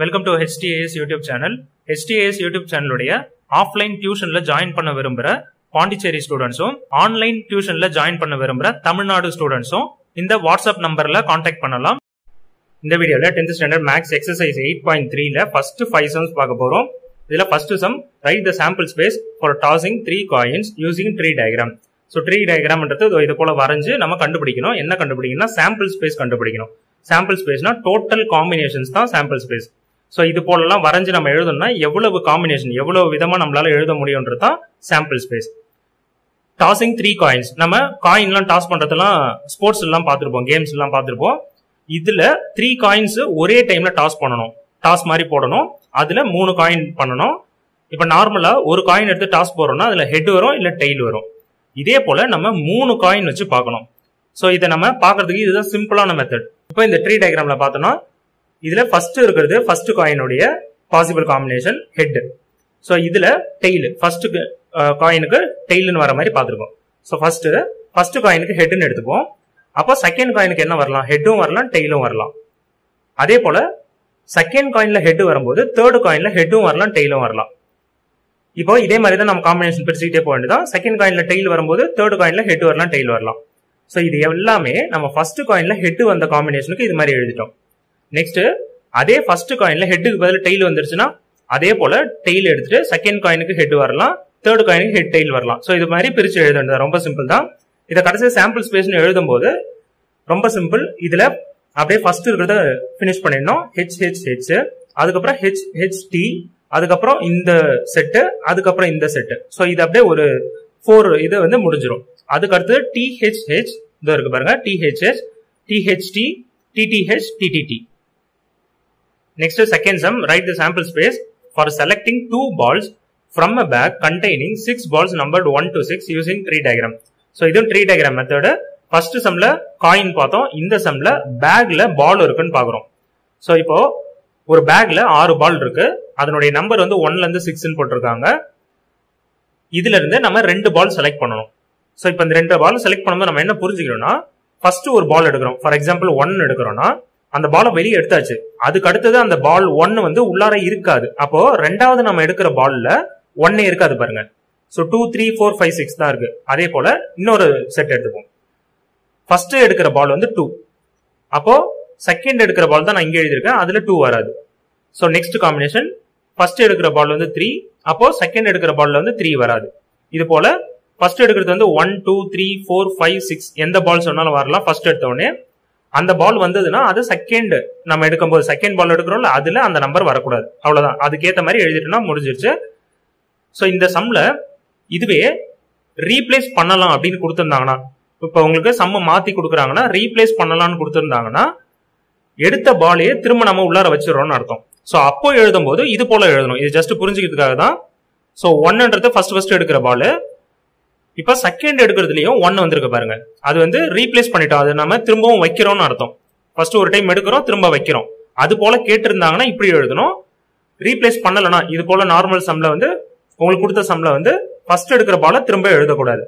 Welcome to HDAS YouTube channel HDAS YouTube சேனலுடைய offline டியூஷன்ல join பண்ண விரும்புற பாண்டிச்சேரி ஸ்டூடெண்ட்ஸும் ஆன்லைன் டியூஷன்ல ஜாயின் பண்ண விரும்புற தமிழ்நாடு ஸ்டூடெண்ட்ஸும் இந்த வாட்ஸ்அப் நம்பர்ல காண்டாக்ட் பண்ணலாம். இந்த வீடியோல tenth standard maths exercise eight point த்ரீல ஃபர்ஸ்ட் ஃபைவ் சம்ஸ் பார்க்க போறோம். இதுல first sum write the sample space for tossing three coins using tree diagram so tree டயக்ராம்ன்றது இது போல வரைஞ்சு நம்ம கண்டுபிடிக்கணும். என்ன கண்டுபிடிக்கணும்னா சாம்பிள் ஸ்பேஸ் கண்டுபிடிக்கணும். சாம்பிள் ஸ்பேஸ்னா டோட்டல் காம்பினேஷன்ஸ் தான் சாம்பிள் ஸ்பேஸ் ஸோ இது போலலாம் வரைஞ்சு நம்ம எழுதணும்னா எவ்வளவு காம்பினேஷன் எவ்வளவு விதமாக நம்மளால எழுத முடியும்ன்றது தான் sample space tossing three coins நம்ம காயின்லாம் டாஸ் பண்ணுறதுலாம் ஸ்போர்ட்ஸ் எல்லாம் பார்த்துருப்போம் கேம்ஸ் எல்லாம் பார்த்துருப்போம். இதில் த்ரீ காயின்ஸ் ஒரே டைம்ல டாஸ் பண்ணணும். டாஸ் மாதிரி போடணும். அதில் மூணு காயின் பண்ணணும். இப்போ நார்மலாக ஒரு காயின் எடுத்து டாஸ் போடுறோம்னா அதில் ஹெட் வரும் இல்லை டெய்ல் வரும். இதே போல் நம்ம மூணு காயின் வச்சு பார்க்கணும். ஸோ இதை நம்ம பார்க்கறதுக்கு இதுதான் சிம்பிளான மெத்தட் இப்போ இந்த ட்ரீ டயக்ராமில் பார்த்தோன்னா இதுல ஃபர்ஸ்ட் இருக்கிறது ஃபர்ஸ்ட் காயினுடைய பாசிபிள் காம்பினேஷன் ஹெட் ஸோ இதுல டெய்லு ஃபர்ஸ்ட் காயினுக்கு டெய்லுன்னு வர மாதிரி பார்த்துருக்கோம். ஸோ ஃபர்ஸ்ட் ஃபர்ஸ்ட் காயினுக்கு ஹெட்னு எடுத்துப்போம் அப்போ செகண்ட் காயினுக்கு என்ன வரலாம்? ஹெட்டும் வரலாம் டெய்லும் வரலாம். அதே போல செகண்ட் காயின்ல ஹெட் வரும்போது தேர்ட் காயின்ல ஹெட்டும் வரலாம் டெய்லும் வரலாம். இப்போ இதே மாதிரி தான் நம்ம காம்பினேஷன் பிரிச்சுக்கிட்டே போக வேண்டியதான் செகண்ட் காயின்ல டெய்ல் வரும்போது தேர்ட் காயின்ல ஹெட் வரலாம் டெய்ல் வரலாம். ஸோ இது எல்லாமே நம்ம ஃபர்ஸ்ட் காயின்ல ஹெட் வந்த காம்பினேஷனுக்கு இது மாதிரி எழுதிட்டோம். நெக்ஸ்ட் அதே ஃபர்ஸ்ட் காயின்ல ஹெட்டுக்கு பதில் டெய்ல் வந்துருச்சுன்னா அதே போல டெய்ல் எடுத்துட்டு செகண்ட் காயினுக்கு ஹெட் வரலாம் தேர்ட் காயினுக்கு ஹெட் டெய்ல் வரலாம். ஸோ இது மாதிரி பிரிச்சு எழுத வேண்டியது ரொம்ப சிம்பிள் தான். இதை கடைசியாக சாம்பிள் ஸ்பேஸ்னு எழுதும் போது ரொம்ப சிம்பிள் இதுல அப்படியே ஃபர்ஸ்ட் இருக்கிறத ஃபினிஷ் பண்ணிடணும். ஹெச் ஹெச் ஹெச் அதுக்கப்புறம் ஹெச் ஹெச் டி அதுக்கப்புறம் இந்த செட்டு அதுக்கப்புறம் இந்த செட்டு ஸோ இது அப்படியே ஒரு ஃபோர் இது வந்து முடிஞ்சிடும் அதுக்கு அடுத்தது டிஹெச்ஹெச் இதோ இருக்கு பாருங்க. THH THT TTH TTT next second sum write the sample space for selecting two balls from a bag containing six balls number one to six using tree diagram so இதுவும் tree diagram method first சம்ல coin பார்த்தோம். இந்த சம்ல பேக்ல பால் இருக்குன்னு பாக்குறோம் so இப்போ ஒரு பேக்ல ஆறு பால் இருக்கு. அதனுடைய நம்பர் வந்து ஒன்ல இருந்து சிக்ஸ்ன்னு போட்டிருக்காங்க. இதுல இருந்து நம்ம ரெண்டு பால் செலக்ட் பண்ணணும். ஸோ இப்போ இந்த ரெண்டு பால் செலக்ட் பண்ணும்போது நம்ம என்ன புரிஞ்சுக்கிறோம்னா ஃபர்ஸ்ட் ஒரு பால் எடுக்கிறோம். ஃபார் எக்ஸாம்பிள் ஒன் எடுக்கிறோம்னா அந்த பாலை வெளியே எடுத்தாச்சு. அதுக்கு அடுத்தது அந்த பால் ஒன்னு வந்து உள்ளார இருக்காது. அப்போ ரெண்டாவது நம்ம எடுக்கிற பால்ல ஒன்னே இருக்காது பாருங்க. So two three four five six தான் இருக்கு. அதே போல இன்னொரு செட் எடுத்துப்போம். ஃபர்ஸ்ட் எடுக்கிற பால் வந்து டூ அப்போ செகண்ட் எடுக்கிற பால் தான் நான் இங்கே எழுதியிருக்கேன். அதுல டூ வராது. ஸோ நெக்ஸ்ட் காம்பினேஷன் ஃபர்ஸ்ட் எடுக்கிற பால் வந்து த்ரீ அப்போ செகண்ட் எடுக்கிற பால்ல வந்து த்ரீ வராது. இது போல ஃபர்ஸ்ட் எடுக்கிறது வந்து one two three four five six எந்த பால் சொன்னாலும் வரலாம். ஃபர்ஸ்ட் எடுத்த உடனே அந்த பால் வந்ததுன்னா அது செகண்ட் நம்ம எடுக்கும்போது செகண்ட் பால் எடுக்கிறோம்ல அதுல அந்த நம்பர் வரக்கூடாது. அவ்வளவுதான். அதுக்கேற்ற மாதிரி எழுதிட்டோம்னா முடிஞ்சிருச்சு. ஸோ இந்த சம்ல இதுவே ரீப்ளேஸ் பண்ணலாம் அப்படின்னு கொடுத்துருந்தாங்கன்னா இப்போ உங்களுக்கு சம்ம மாத்தி கொடுக்குறாங்கன்னா ரீப்ளேஸ் பண்ணலாம்னு கொடுத்துருந்தாங்கன்னா எடுத்த பாலையே திரும்ப நம்ம உள்ளார வச்சிடறோம்னு அர்த்தம். ஸோ அப்போ எழுதும் போது இது போல எழுதணும். இது ஜஸ்ட் புரிஞ்சுக்கிறதுக்காக தான் ஸோ ஒன்னுன்றது ஃபர்ஸ்ட் ஃபர்ஸ்ட் எடுக்கிற பால் இப்போ செகண்ட் எடுக்கிறதுலயும் ஒன்று வந்திருக்கு பாருங்க. அது வந்து ரீப்ளேஸ் பண்ணிட்டோம். அது நம்ம திரும்பவும் வைக்கிறோம்னு அர்த்தம். ஃபர்ஸ்ட் ஒரு டைம் எடுக்கிறோம் திரும்ப வைக்கிறோம். அது போல கேட்டிருந்தாங்கன்னா இப்படி எழுதணும். ரீப்ளேஸ் பண்ணலனா இது போல நார்மல் சம்ல வந்து உங்களுக்கு கொடுத்த சம்ல வந்து ஃபர்ஸ்ட் எடுக்கிற பால திரும்ப எழுதக்கூடாது.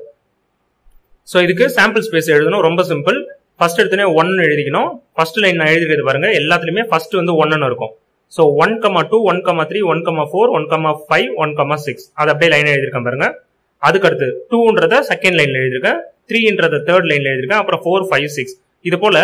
ஸோ இதுக்கு சாம்பிள் ஸ்பேஸ் எழுதணும். ரொம்ப சிம்பிள் ஃபர்ஸ்ட் எடுத்தனே ஒன்னு எழுதிக்கணும். ஃபர்ஸ்ட் லைன் நான் எழுதிக்கிறது பாருங்க. எல்லாத்துலயுமே ஃபர்ஸ்ட் வந்து ஒன்னு இருக்கும். So one comma two one comma three one comma four one comma five one comma six அது அப்படியே லைன் எழுதியிருக்கேன் பாருங்க. அதுக்கடுத்து டூன்றத செகண்ட் லைன்ல எழுதிருக்கேன் த்ரீன்றத தேர்ட் லைன்ல எழுதிருக்கேன் அப்புறம் ஃபோர் ஃபைவ் சிக்ஸ் இது போல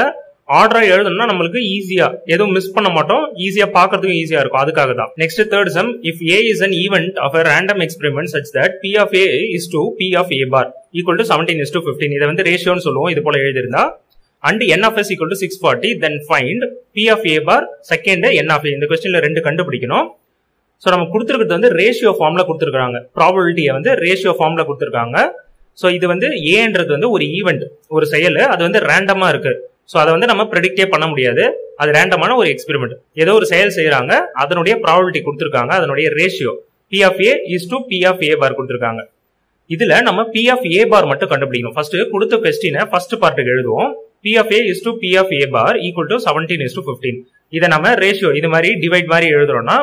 ஆர்டரா எழுதணும்னா நம்மளுக்கு ஈஸியா எதுவும் மிஸ் பண்ண மாட்டோம். ஈஸியா பாக்குறதுக்கும் ஈஸியா இருக்கும். அதுக்காக தான். Next third sum if A is an event of a random experiment such that P of A is to P of A bar equal to seventeen is to fifteen இதை வந்து ரேஷியோன்னு சொல்லுவோம். இது போல எழுதிருந்தா and n of S equal to six forty then find P of A bar second n of A இந்த கொஸ்டின்ல ரெண்டு கண்டுபிடிக்கணும். ஸோ நம்ம கொடுத்துருக்கிறது வந்து ரேஷியோ ஃபார்மில் கொடுத்துருக்காங்க ப்ராபபிலிட்டியை வந்து ரேஷியோ ஃபார்மில் கொடுத்துருக்காங்க. ஸோ இது வந்து ஏன்றது வந்து ஒரு ஈவெண்ட் ஒரு செயல். அது வந்து ரேண்டமாக இருக்கு. ஸோ அதை வந்து நம்ம ப்ரெடிக்டே பண்ண முடியாது. அது ரேண்டமான ஒரு எக்ஸ்பெரிமெண்ட் ஏதோ ஒரு செயல் செய்கிறாங்க அதனுடைய ப்ராபபிலிட்டி கொடுத்துருக்காங்க அதனுடைய ratio P of A is to P of A bar கொடுத்துருக்காங்க. இதுல நம்ம பி ஆஃப் ஏ பார் மட்டும் கண்டுபிடிக்கணும். ஃபர்ஸ்ட் கொடுத்த கொஸ்டினை ஃபர்ஸ்ட் பார்ட்டுக்கு எழுதுவோம். P of A is to P of A bar equal to seventeen is to fifteen இதை நம்ம ரேஷியோ இது மாதிரி டிவைட் மாதிரி எழுதுறோம்னா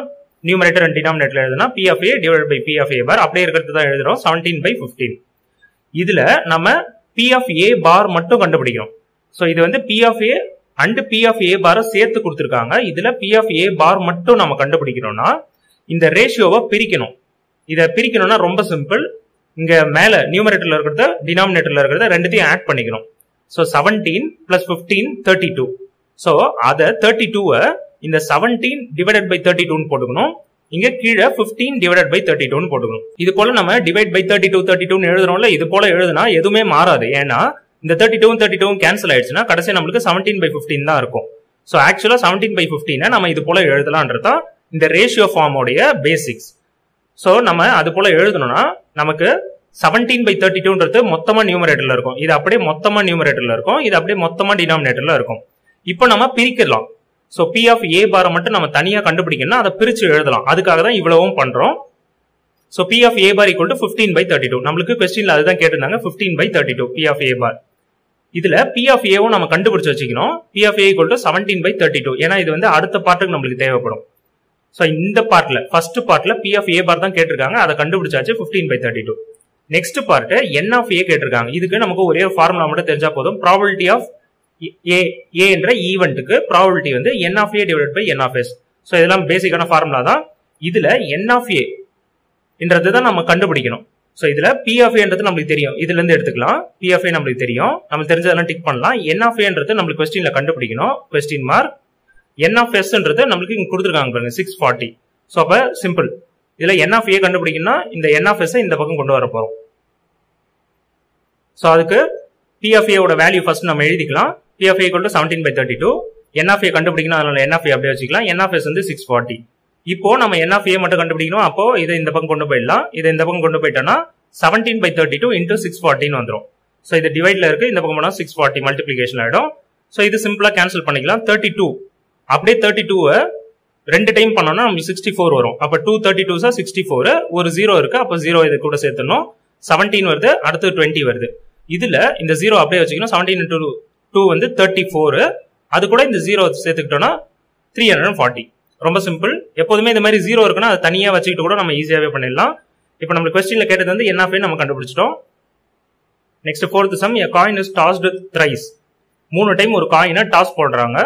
நியூமரேட்டர் அண்ட் டினாமினேட்டர் எழுதுனா P of A divide by P of A bar அப்படியே இருக்கிறது தான் எழுதுறோம். செவன்டீன் பை ஃபிஃப்டீன் இதுல நம்ம பி ஆஃப் ஏ பார் மட்டும் கண்டுபிடிக்கிறோம். ஸோ இது வந்து P of A and P of A பாரை சேர்த்து கொடுத்துருக்காங்க. இதுல பி ஆஃப் ஏ பார் மட்டும் நம்ம கண்டுபிடிக்கணும்னா இந்த ரேஷியோவை பிரிக்கணும். இதை பிரிக்கணும்னா ரொம்ப சிம்பிள் இங்க மேல நியூமரேட்டர்ல இருக்கிறத டினாமினேட்டர்ல இருக்கிறத ரெண்டுத்தையும் ஆட் பண்ணிக்கணும் so seventeen plus fifteen thirty two so அதை தேர்ட்டி டூவை இந்த செவன்டீன் டிவைடட் பை தேர்ட்டி டூன்னு போட்டுக்கணும். இங்க கீழே பிப்டீன் டிவைடட் பை தேர்ட்டி டூன்னு போட்டுக்கணும். இது போல நம்ம divide by thirty two thirty டூன்னு எழுதுறோம்ல இது போல எழுதுனா எதுவுமே மாறாது. ஏன்னா இந்த thirty two thirty two cancel ஆயிடுச்சுன்னா கடைசி நம்மளுக்கு செவன்டீன் பை பிப்டீன் தான் இருக்கும். ஸோ ஆக்சுவலா செவன்டீன் பை பிப்டீனை நம்ம இது போல எழுதலான்றதான் இந்த ரேஷியோ ஃபார்மோடைய பேசிக்ஸ் ஸோ நம்ம அது போல எழுதணும்னா நமக்கு செவன்டீன் பை தேர்ட்டி டூன்றது மொத்தமா நியூமரேட்டர்ல இருக்கும். இது அப்படியே மொத்தமா நியூமரேட்டர்ல இருக்கும். இது அப்படியே மொத்தமா டினாமினேட்டர்ல இருக்கும். இப்போ நம்ம பிரிக்கலாம். ஸோ பி ஆஃப் ஏ பாரை மட்டும் நம்ம தனியாக கண்டுபிடிக்கணும்னா அதை பிரித்து எழுதலாம். அதுக்காக தான் இவ்வளவும் பண்ணுறோம் so P of A bar equal to fifteen by thirty two நம்மளுக்கு கொஸ்டின்ல அதுதான் கேட்டிருந்தாங்க fifteen by thirty two P of A bar. இதில் பி ஆஃப் ஏவும் நம்ம கண்டுபிடிச்சு வச்சுக்கணும். P of A equal to seventeen by thirty two ஏன்னா இது வந்து அடுத்த பார்ட்டுக்கு நம்மளுக்கு தேவைப்படும். ஸோ இந்த பார்ட்டில் ஃபர்ஸ்ட் பார்ட்டில் பி ஆஃப் ஏ பார் தான் கேட்டிருக்காங்க. அதை கண்டுபிடிச்சாச்சு fifteen by thirty two next part n of A கேட்டிருக்காங்க. இதுக்கு நமக்கு ஒரே ஃபார்முலா மட்டும் தெரிஞ்சா போதும். ப்ராபிலிட்டி ஆஃப் ஏ ஏ என்ற ஈவெண்ட்டுக்கு ப்ராபபிலிட்டி வந்து n of A divide by n of S so இதெல்லாம் பேசிக்கான ஃபார்முலா தான். இதில் என் ஆஃப் ஏ என்றது தான் நம்ம கண்டுபிடிக்கணும். ஸோ இதில் பி ஆஃப் ஏன்றது நம்மளுக்கு தெரியும். இதுல இருந்து எடுத்துக்கலாம். பி ஆஃப் ஏ நம்மளுக்கு தெரியும். நம்ம தெரிஞ்சதெல்லாம் டிக் பண்ணலாம். என் ஆஃப் ஏன்றது நம்மளுக்கு கொஸ்டின்ல கண்டுபிடிக்கணும். கொஸ்டின் மார்க் என் ஆஃப் எஸ்ன்றது நம்மளுக்கு இங்கே கொடுத்துருக்காங்க பாருங்க சிக்ஸ் ஃபார்ட்டி ஸோ அப்போ சிம்பிள் இதில் என் ஆஃப் ஏ கண்டுபிடிக்கணும்னா இந்த என் ஆஃப் எஸ்ஸை இந்த பக்கம் கொண்டு வர போகிறோம் ஸோ அதுக்கு பி ஆஃப் ஏவோட வேல்யூ ஃபர்ஸ்ட் நம்ம எழுதிக்கலாம். P of A to seventeen by thirty two n of A கண்டுபிடிக்கணும் அதனால என் ஆஃப் ஏ அப்படியே வச்சுக்கலாம். என் ஆஃப் எஸ் வந்து சிக்ஸ் ஃபார்ட்டி இப்போ நம்ம என் ஆஃப் ஏ மட்டும் கண்டுபிடிக்கணும் அப்போ இதை இந்த பக்கம் கொண்டு போயிடலாம். இதை இந்த பக்கம் கொண்டு போயிட்டோம்னா seventeen by thirty two into six ஃபார்ட்டின்னு வந்துடும் ஸோ இது டிவைட்ல இருக்கு இந்த பக்கம் போனால் சிக்ஸ் ஃபார்ட்டி மல்டிபிளிகேஷன் ஆகிடும் ஸோ இது சிம்பிளாக கேன்சல் பண்ணிக்கலாம். தேர்ட்டி டூ அப்படியே தேர்ட்டி டூவை ரெண்டு டைம் பண்ணோம்னா நமக்கு சிக்ஸ்டி ஃபோர் வரும். அப்போ two thirty two sir sixty four ஒரு ஜீரோ இருக்கு அப்போ ஜீரோ இது கூட சேர்த்தணும் செவன்டீன் வருது அடுத்து டுவெண்ட்டி வருது. இதுல இந்த ஜீரோ அப்படியே வச்சுக்கணும் செவன்டீன் இன்டூ டூ வந்து தேர்ட்டி ஃபோரு அது கூட இந்த ஜீரோ சேர்த்துக்கிட்டோம்னா த்ரீ ஹண்ட்ரட் ஃபார்ட்டி ரொம்ப சிம்பிள் எப்போதுமே இந்த மாதிரி ஜீரோ இருக்குன்னா அதை தனியாக வச்சுக்கிட்டு கூட நம்ம ஈஸியாகவே பண்ணிடலாம். இப்போ நம்ம கொஸ்டினில் கேட்டது வந்து என்ன நம்ம கண்டுபிடிச்சிட்டோம். Next fourth sum a coin is tossed thrice மூணு டைம் ஒரு காயினை டாஸ் போடுறாங்க.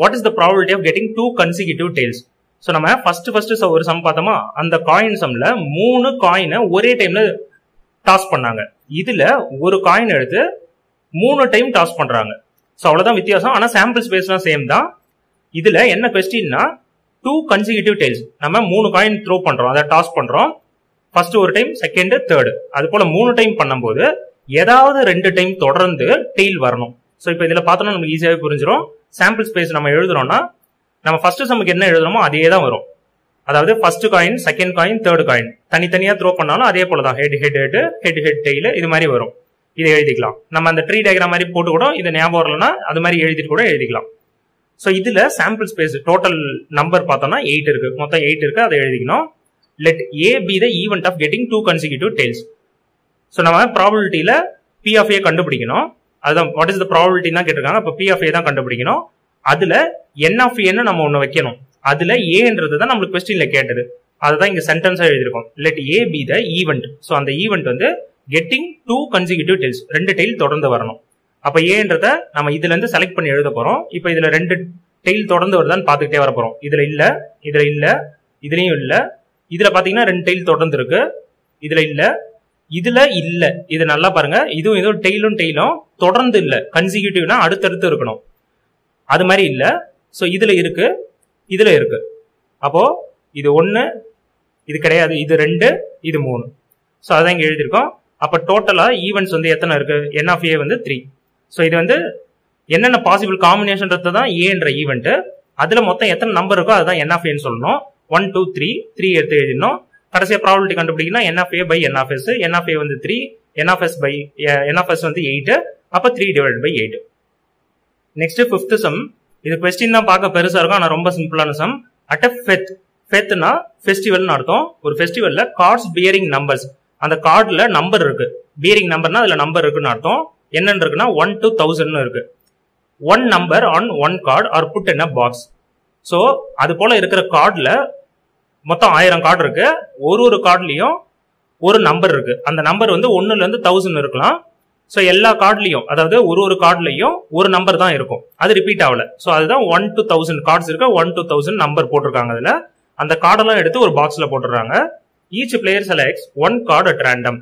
What is the probability of getting two consecutive tails so நம்ம ஃபர்ஸ்ட் ஃபர்ஸ்ட் ஒரு சம் பார்த்தோமா? அந்த காயின் சம்ல மூணு காயினை ஒரே டைம்ல டாஸ் பண்ணாங்க. இதுல ஒரு காயின் எடுத்து மூணு டைம் டாஸ் பண்றாங்க. ஸோ அவ்வளோதான் வித்தியாசம். ஆனால் சாம்பிள் ஸ்பேஸ்லாம் சேம் தான். இதில் என்ன கொஸ்டின்னா டூ கன்சிக்யூட்டிவ் டெய்ல்ஸ் நம்ம மூணு காயின் த்ரோ பண்ணுறோம் அதை டாஸ் பண்ணுறோம் ஃபர்ஸ்ட் ஒரு டைம் செகண்ட் தேர்டு அது போல் மூணு டைம் பண்ணும்போது ஏதாவது ரெண்டு டைம் தொடர்ந்து டெய்ல் வரணும். ஸோ இப்போ இதில் பார்த்தோம்னா நமக்கு ஈஸியாகவே புரிஞ்சிடும் சாம்பிள் ஸ்பேஸ் நம்ம எழுதுறோம்னா நம்ம ஃபர்ஸ்ட் சம்முக்கு என்ன எழுதுறோமோ அதே தான் வரும். அதாவது first coin second coin third coin தனித்தனியாக த்ரோ பண்ணாலும் அதே போல தான் head head head head head tail இது மாதிரி வரும். இதை எழுதிக்கலாம். நம்ம அந்த ட்ரீ டயக்ராம் மாதிரி போட்டு கூட இதை ஞாபகம் வரலன்னா அது மாதிரி எழுதிட்டு கூட எழுதிக்கலாம். ஸோ இதில் சாம்பிள் ஸ்பேஸ் டோட்டல் நம்பர் பார்த்தோம்னா எயிட் இருக்கு. மொத்தம் எயிட் இருக்கு அதை எழுதிக்கணும். Let A be the event of getting two consecutive tails so நம்ம ப்ராபிலிட்டியில பி ஆஃப் ஏ கண்டுபிடிக்கணும். அதுதான் வாட் இஸ் த ப்ராபிலிட்டி தான் கேட்டிருக்காங்க. இப்போ பி ஆஃப் ஏ தான் கண்டுபிடிக்கணும். அதில் என் ஆஃப் ஏன்னு நம்ம ஒன்று வைக்கணும். அதில் ஏன்றது தான் நம்மளுக்கு கொஸ்டினில் கேட்டது. அதுதான் இங்கே சென்டென்ஸாக எழுதிருக்கோம் let A be the event so அந்த ஈவெண்ட் வந்து கெட்டிங் டூ கன்சிக்யூட்டிவ் டெயில்ஸ் ரெண்டு டெயில் தொடர்ந்து வரணும். அப்போ ஏன்றத நம்ம இதுல இருந்து செலக்ட் பண்ணி எழுத போறோம். இப்போ இதுல ரெண்டு டெய்ல் தொடர்ந்து வருதான்னு பார்த்துக்கிட்டே வர போறோம். இதுல இல்ல இதுல இல்ல இதுலயும் இல்ல. இதுல பாத்தீங்கன்னா ரெண்டு டெயில் தொடர்ந்து இருக்கு. இதுல இல்ல இதுல இல்ல. இது நல்லா பாருங்க. இதுவும் இதுவும் டெய்லும் டெய்லும் தொடர்ந்து இல்ல. கன்சிக்யூட்டிவ்னா அடுத்தடுத்து இருக்கணும். அது மாதிரி இல்ல. ஸோ இதுல இருக்கு இதுல இருக்கு. அப்போ இது ஒன்று இது கிடையாது. இது ரெண்டு இது மூணு. ஸோ அதான் இங்கே எழுதியிருக்கோம். அப்ப டோட்டலா ஈவெண்ட்ஸ் வந்து எத்தனை இருக்கு? என் ஆஃப் ஏ வந்து த்ரீ ஸோ இது வந்து என்னென்ன பாசிபிள் காம்பினேஷன்றது தான் ஏன்ற ஈவெண்ட் அதுல மொத்தம் எத்தனை நம்பர் இருக்கோ அதுதான் என் ஆஃப் ஏன்னு சொல்லணும். ஒன் டூ த்ரீ த்ரீ எடுத்து எழுதினோம் கடைசியாக ப்ராபிலிட்டி கண்டுபிடிக்கணும் n of A by n of S n of A வந்து three n of S by n of S வந்து எயிட்டு அப்போ three divide by eight next fifth sum இது question தான் பார்க்க பெருசாக இருக்கும் ஆனால் ரொம்ப சிம்பிளான சம் அட் அ ஃபெத் ஃபெத்னா ஃபெஸ்டிவல்னு அர்த்தம். ஒரு ஃபெஸ்டிவலில் கார்ட்ஸ் பியரிங் நம்பர்ஸ் அந்த கார்டில் நம்பர் இருக்கு. பீரிங் நம்பர்னா அதில் நம்பர் இருக்குன்னு அர்த்தம். என்னன்னு இருக்குன்னா ஒன் டு தௌசண்ட்னு இருக்கு. One number on one card are put in a box so அது போல் இருக்கிற கார்டில் மொத்தம் ஆயிரம் கார்டு இருக்கு. ஒரு ஒரு கார்டுலயும் ஒரு நம்பர் இருக்கு. அந்த நம்பர் வந்து ஒன்றுலேருந்து தௌசண்ட் இருக்கலாம். ஸோ எல்லா கார்ட்லயும் அதாவது ஒரு ஒரு கார்டுலையும் ஒரு நம்பர் தான் இருக்கும். அது ரிப்பீட் ஆகல. ஸோ அதுதான் ஒன் டு தௌசண்ட் கார்ட்ஸ் இருக்கு. ஒன் டு தௌசண்ட் நம்பர் போட்டிருக்காங்க அதில். அந்த கார்டெல்லாம் எடுத்து ஒரு பாக்ஸில் போட்டுடுறாங்க. Each player selects one card at random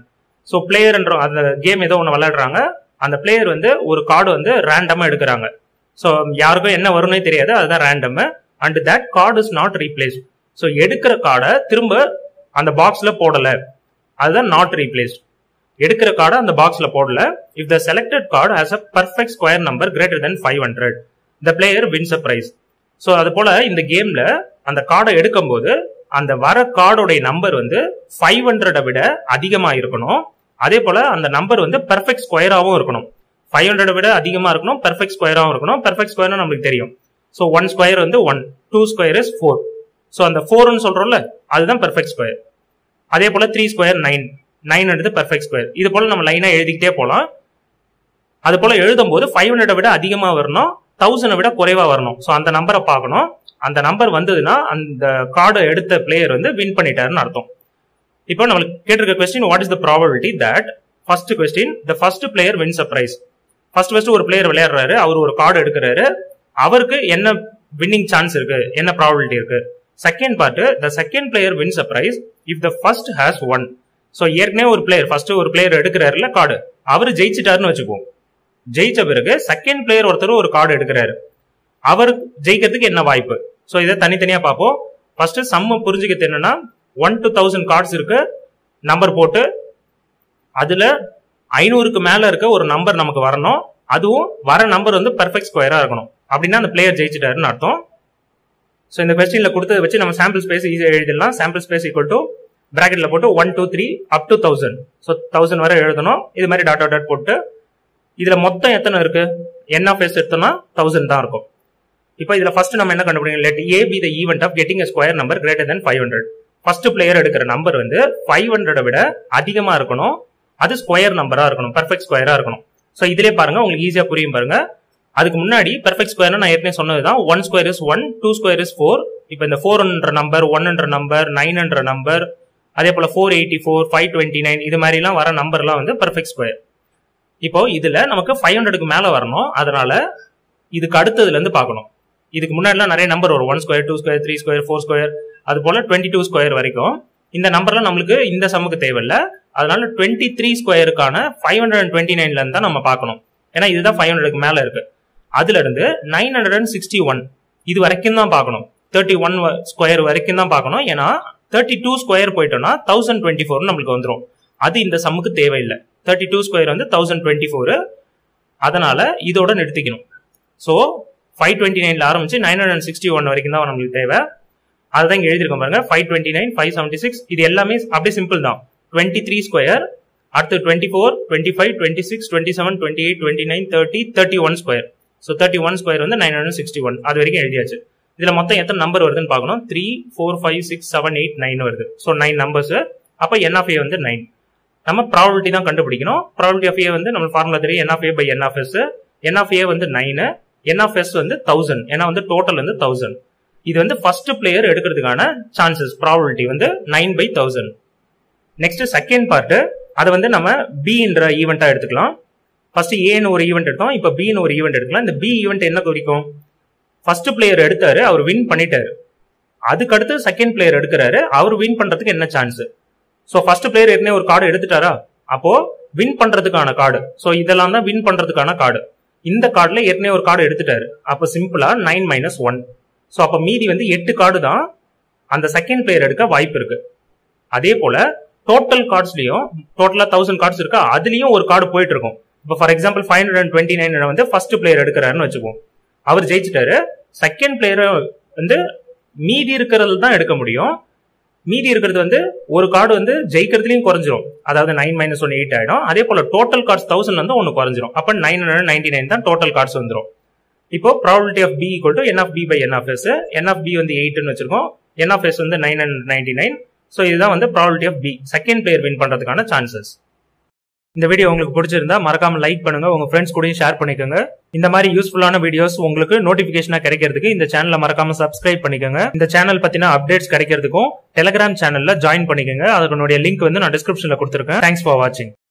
so பிளேயர்ன்ற அந்த கேம் ஏதோ ஒன்று விளையாடுறாங்க. அந்த பிளேயர் வந்து ஒரு கார்டு வந்து ரேண்டமாக எடுக்கிறாங்க. ஸோ யாருக்கும் என்ன வரும்னே தெரியாது. அதுதான் random and that card is not replace so எடுக்கிற கார்டை திரும்ப அந்த பாக்ஸில் போடலை. அதுதான் நாட் ரீப்ளேஸ் எடுக்கிற கார்டை அந்த பாக்ஸில் போடல. If the selected card has a perfect square number greater than five hundred the player wins a prize so அது போல் இந்த கேமில் அந்த கார்டை எடுக்கும்போது அந்த வர கார்டோடைய நம்பர் வந்து ஃபைவ் ஹண்ட்ரடை விட அதிகமாக இருக்கணும். அதே போல் அந்த நம்பர் வந்து பெர்ஃபெக்ட் ஸ்கொயராகவும் இருக்கணும். ஃபைவ் ஹண்ட்ரட் விட அதிகமாக இருக்கணும் பெர்ஃபெக்ட் ஸ்கொயராகவும் இருக்கணும். பெர்ஃபெக்ட் ஸ்கொயர்னு நம்மளுக்கு தெரியும். ஸோ ஒன் ஸ்கொயர் வந்து one two square is four so அந்த ஃபோர்னு சொல்கிறோம்ல அதுதான் பெர்ஃபெக்ட் ஸ்கொயர் அதே போல் த்ரீ ஸ்கொயர் நைன் நைன் எடுத்து பெர்ஃபெக்ட் ஸ்கொயர் இது போல் நம்ம லைனாக எழுதிக்கிட்டே போகலாம் அது போல் எழுதும்போது ஃபைவ் ஹண்ட்ரடை விட அதிகமாக வரணும் தௌசண்டை விட குறைவாக வரணும். ஸோ அந்த நம்பரை பார்க்கணும். அந்த நம்பர் வந்ததுன்னா அந்த கார்டை எடுத்த பிளேயர் வந்து வின் பண்ணிட்டாருன்னு அர்த்தம். இப்போ நம்மளுக்கு கேட்டிருக்க question what is the probability that first question the first player wins a prize first first ஒரு பிளேயர் விளையாடுறாரு அவர் ஒரு கார்டு எடுக்கிறாரு அவருக்கு என்ன வின்னிங் சான்ஸ் இருக்கு என்ன ப்ராபபிலிட்டி இருக்கு? Second part the second player wins a prize if the first has one so ஏற்கனவே ஒரு பிளேயர் ஃபர்ஸ்ட் ஒரு பிளேயர் எடுக்கிறாருல கார்டு அவர் ஜெயிச்சிட்டாருன்னு வச்சுக்குவோம். ஜெயிச்ச பிறகு செகண்ட் பிளேயர் ஒருத்தர் ஒரு கார்டு எடுக்கிறாரு. அவர் ஜெயிக்கிறதுக்கு என்ன வாய்ப்பு? ஸோ இதை தனித்தனியாக பார்ப்போம். ஃபர்ஸ்ட் சம்ம புரிஞ்சுக்கிறது என்னன்னா ஒன் டு தௌசண்ட் கார்ட்ஸ் இருக்கு. நம்பர் போட்டு அதில் ஐநூறுக்கு மேலே இருக்க ஒரு நம்பர் நமக்கு வரணும். அதுவும் வர நம்பர் வந்து பெர்ஃபெக்ட் ஸ்கொயராக இருக்கணும். அப்படின்னா அந்த பிளேயர் ஜெயிச்சிட்டாருன்னு அர்த்தம். ஸோ இந்த கொஸ்டினில் கொடுத்ததை வச்சு நம்ம சாம்பிள் ஸ்பேஸ் ஈஸியாக எழுதிடலாம். சாம்பிள் ஸ்பேஸ் ஈக்குவல் டு பிராக்கெட்ல போட்டு one two three up to thousand so thousand வரை எழுதணும். இது மாதிரி டாட் டாட் போட்டு இதில் மொத்தம் எத்தனை இருக்குது என் ஆஃப் எஸ் எடுத்தோம்னா தௌசண்ட் தான் இருக்கும். இப்போ இதுல ஃபர்ஸ்ட் நம்ம என்ன கண்டுபிடிக்கணும்? Let A be the event of getting square number greater than five hundred first player எடுக்கிற நம்பர் வந்து ஃபைவ் ஹண்ட்ரடை விட அதிகமா இருக்கணும். அது ஸ்கொயர் நம்பரா இருக்கணும். பெர்ஃபெக்ட் ஸ்கொயரா இருக்கணும். ஸோ இதிலே பாருங்க உங்களுக்கு ஈஸியா புரியும் பாருங்க. அதுக்கு முன்னாடி பெர்ஃபெக்ட் ஸ்கொயர்னா நான் ஏற்கனவே சொன்னது தான் one square is one two square is four இப்போ இந்த four hundred number one hundred number nine hundred number அதே போல four eighty four five twenty nine இது மாதிரிலாம் வர நம்பர்லாம் வந்து பெர்ஃபெக்ட் ஸ்கொயர் இப்போ இதுல நமக்கு ஃபைவ் ஹண்ட்ரடுக்கு மேல வரணும். அதனால இதுக்கு அடுத்ததுல இருந்து பார்க்கணும். இதுக்கு முன்னாடிலாம் நிறைய நம்பர் வரும். One square two square three square four square அது போல டுவெண்ட்டி டூ ஸ்கொயர் வரைக்கும் இந்த நம்பர்லாம் நம்மளுக்கு இந்த சம்முக்கு தேவையில்ல. அதனால டுவெண்ட்டி த்ரீ ஸ்கொயருக்கான ஃபைவ் ஹண்ட்ரட் அண்ட் டுவெண்ட்டி நைன்ல தான் நம்ம பார்க்கணும். ஏன்னா இதுதான் ஃபைவ் ஹண்ட்ரடுக்கு மேல இருக்கு. அதுல இருந்து nine hundred and sixty one இது வரைக்கும் தான் பார்க்கணும். தேர்ட்டி ஒன் ஸ்கொயர் வரைக்கும் தான் பார்க்கணும். ஏன்னா தேர்ட்டி டூ ஸ்கொயர் போயிட்டோம்னா தௌசண்ட் டுவெண்ட்டி ஃபோர் நம்மளுக்கு வந்துடும் அது இந்த சம்முக்கு தேவையில்லை. தேர்ட்டி டூ ஸ்கொயர் வந்து தௌசண்ட் டுவெண்ட்டி ஃபோர் அதனால இதோட நிறுத்திக்கணும். ஸோ ஃபைவ் டுவெண்ட்டி நைனில் ஆரம்பிச்சு நைன் ஹண்ட்ரட் சிக்ஸ்டி ஒன் வரைக்கும் தான் நம்மளுக்கு தேவை. அதுதான் இங்கே எழுதிருக்கோம் பாருங்க. Five twenty nine five seventy six இது எல்லாமே அப்படியே சிம்பிள் தான். டுவெண்ட்டி த்ரீ ஸ்கொயர் அடுத்து twenty four twenty five twenty six twenty seven twenty eight twenty nine thirty thirty one square so thirty one square வந்து நைன் ஹண்ட்ரட் சிக்ஸ்டி ஒன் அது வரைக்கும் எழுதியாச்சு. இதில் மொத்தம் எத்தனை நம்பர் வருதுன்னு பார்க்கணும். Three four five six seven eight nine வருது. ஸோ நைன் நம்பர்ஸ் அப்போ என் ஆஃப் ஏ வந்து நைன் நம்ம ப்ராபிலிட்டி தான் கண்டுபிடிக்கணும். ப்ராபிலிட்டி ஆஃப் ஏ வந்து நம்ம ஃபார்முலா தெரியும். N of A by n of S n of A வந்து நைனு என் ஆஃப் எஸ் வந்து தௌசண்ட் ஏன்னா வந்து டோட்டல் வந்து தௌசண்ட் இது வந்து ஃபர்ஸ்ட் பிளேயர் எடுக்கிறதுக்கான சான்சஸ் ப்ராபபிலிட்டி வந்து nine by thousand next second part அதை வந்து நம்ம பின்ற ஈவெண்ட்டா எடுத்துக்கலாம். ஃபர்ஸ்ட் ஏன்னு ஒரு ஈவெண்ட் எடுத்தோம். இப்போ பின்னு ஒரு ஈவெண்ட் எடுக்கலாம். இந்த பி ஈவெண்ட் என்ன குறிக்கும்? ஃபர்ஸ்ட் பிளேயர் எடுத்தாரு. அவர் வின் பண்ணிட்டாரு. அதுக்கடுத்து செகண்ட் பிளேயர் எடுக்கிறாரு. அவர் வின் பண்றதுக்கு என்ன சான்ஸ் ஸோ ஃபர்ஸ்ட் பிளேயர் ஏற்கனவே ஒரு கார்டு எடுத்துட்டாரா? அப்போ வின் பண்றதுக்கான கார்டு ஸோ இதெல்லாம் தான் வின் பண்றதுக்கான கார்டு இந்த கார்டில் ஏற்கனவே ஒரு கார்டு எடுத்துட்டாரு. அப்போ சிம்பிளாக நைன் மைனஸ் ஒன் ஸோ அப்போ மீதி வந்து எட்டு கார்டு தான் அந்த செகண்ட் பிளேயர் எடுக்க வாய்ப்பு இருக்கு. அதே போல டோட்டல் கார்ட்ஸ்லையும் டோட்டலாக தௌசண்ட் கார்ட்ஸ் இருக்கா அதுலேயும் ஒரு கார்டு போயிட்டு இருக்கும். இப்போ for example five hundred and twenty nine வந்து ஃபர்ஸ்ட் பிளேயர் எடுக்கிறாருன்னு வச்சுப்போம் அவர் ஜெயிச்சிட்டாரு. செகண்ட் பிளேயரை வந்து மீதி இருக்கிறது தான் எடுக்க முடியும். மீதி இருக்கிறது வந்து ஒரு கார்டு வந்து ஜெயிக்கிறதுலையும் குறைஞ்சிரும். அதாவது நைன் மைனஸ் ஒன் எயிட் ஆயிடும். அதே போல டோட்டல் கார்ட்ஸ் தௌசண்ட் வந்து ஒன்று குறைஞ்சிரும். அப்போ நைன் ஹண்ட்ரட் நைன்டி நைன் தான் டோட்டல் கார்ட்ஸ் வந்துடும் இப்போ probability of B equal to n of B by n of S n of B வந்து எயிட்னு வச்சிருக்கோம். என் ஆஃப் எஸ் வந்து nine hundred ninety nine so இதுதான் வந்து probability of B second player win பண்ணுறதுக்கான chances இந்த வீடியோ உங்களுக்கு பிடிச்சிருந்தா மறக்காம லைக் பண்ணுங்க உங்க ஃப்ரெண்ட்ஸ் கூடயும் ஷேர் பண்ணிக்கோங்க. இந்த மாதிரி யூஸ்ஃபுல்லான வீடியோஸ் உங்களுக்கு நோட்டிபிகேஷனா கிடைக்கிறதுக்கு இந்த சேனலை மறக்காம சப்ஸ்கிரைப் பண்ணிக்கோங்க. இந்த சேனல் பத்தின அப்டேட்ஸ் கிடைக்கிறதுக்கும் டெலிகிராம் சேனல்ல ஜாயின் பண்ணிக்கோங்க. அதனுடைய லிங்க் வந்து நான் டிஸ்கிரிப்ஷன்ல கொடுத்துருக்கேன். தேங்க்ஸ் ஃபார் வாட்சிங்